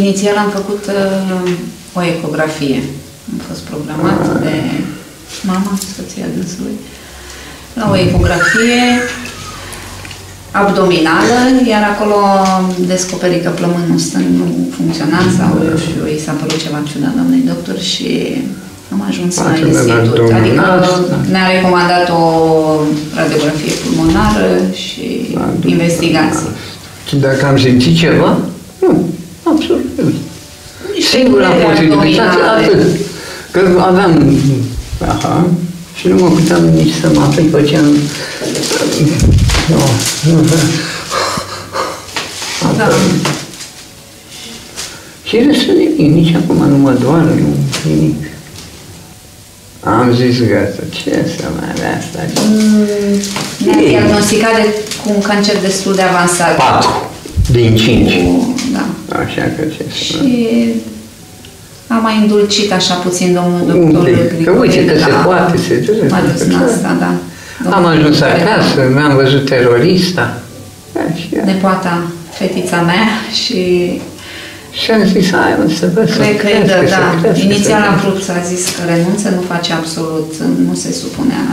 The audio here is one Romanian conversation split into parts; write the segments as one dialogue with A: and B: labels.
A: Inițial am făcut uh, o ecografie. Am fost programat de mama, soția dânsului, la o ecografie abdominală, iar acolo am descoperit că plămânul stâng nu funcționa sau eu știu, i s-a părut ceva ciudat doamnei doctor și am ajuns la
B: Facem la
A: institut. Adică
B: abdominal.
A: ne-a recomandat o radiografie pulmonară și investigații.
B: Și dacă am simțit ceva? Nu, absolut nimic.
A: Niște
B: Singura
A: dureri
B: posibilitate,
A: abdominale.
B: atât. Că aveam, aha, și nu mă puteam nici să mă aplic, făceam, nu, nu,
A: Da.
B: Și restul nimic, nici acum nu mă doare, nu, nimic. Am zis, gata, ce să mai avea asta?
A: Ne-a diagnosticat de, cu un cancer destul de avansat.
B: Patru din cinci.
A: Cu- Da.
B: Așa că ce să mai...
A: Și a mai îndulcit așa puțin domnul
B: Un
A: doctor
B: pic. Că uite că se poate, se trebuie.
A: Mai ales în asta, da.
B: Am
A: Domnul
B: ajuns
A: care-
B: acasă, mi-am văzut terorista. Da, și,
A: Nepoata, fetița mea și
B: și am zis, hai mă, să văd, să
A: cred că,
B: crească,
A: da,
B: să
A: da.
B: crească,
A: Inițial
B: să
A: am vrut să a zis că renunță, nu face absolut, nu se supunea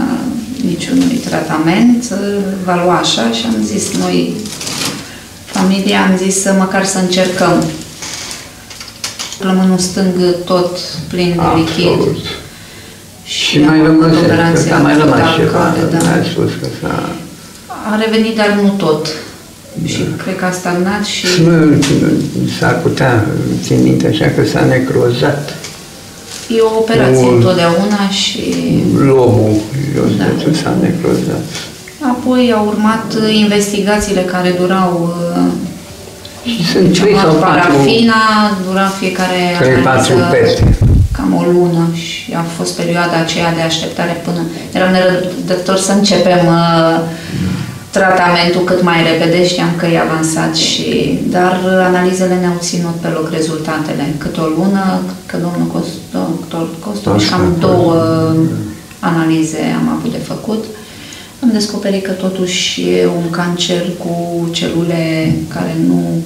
A: niciunui tratament, va lua așa și am zis noi, familia, am zis să măcar să încercăm. Plămânul stâng tot plin de lichid.
B: Absolut. Și
A: am
B: mai
A: avut
B: rămas,
A: operația
B: că mai rămas
A: total
B: ceva,
A: care, da.
B: ai spus că s-a...
A: A revenit, dar nu tot. Și cred că a stagnat și
B: Și nu, s-ar putea, țin minte așa că s-a necrozat
A: e o operație
B: Bun.
A: întotdeauna și
B: lobul jos
A: Da.
B: de tot s-a necrozat.
A: Apoi au urmat investigațiile care durau uh,
B: Și sunt trei
A: am
B: sau
A: luat
B: patru,
A: parafina, dura fiecare
B: trei, patru
A: analiză
B: peste.
A: cam o lună și a fost perioada aceea de așteptare până eram nerăbdător să începem uh, tratamentul cât mai repede, știam că e avansat și dar uh, analizele ne-au ținut pe loc rezultatele. Cât o lună, că domnul Cost, doctor Costovici, cam
B: Asta,
A: două analize am avut de făcut. Am descoperit că totuși e un cancer cu celule care nu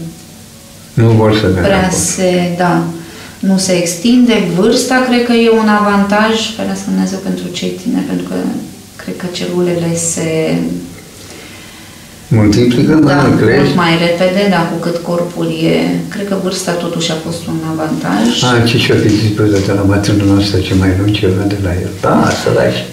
B: Nu vor să
A: prea
B: meargă.
A: se, da, nu se extinde. Vârsta cred că e un avantaj, ferească Dumnezeu pentru cei tineri, pentru că cred că celulele se
B: Multiplică,
A: da,
B: mai
A: mult
B: crești.
A: mai repede, dar cu cât corpul e... Cred că vârsta totuși a fost un avantaj.
B: A, ce și-o fi zis vreodată la bătrânul nostru ce mai luăm ceva de la el. Da, să lași.